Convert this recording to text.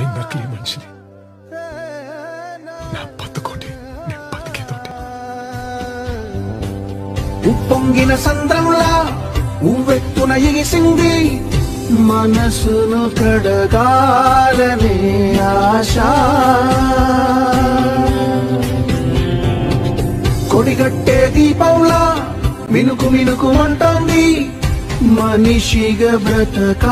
నేను నకిలీ మనిషిని? నా బతుకోటి నేను బతికేదోటి ఉప్పొంగిన సంద్రంలా ఉవ్వెత్తున ఎగిసింది మనసును కడగాలనే ఆశ. కొడిగట్టే దీపంలా మినుకు మినుకు అంటోంది మనిషిగా బ్రతక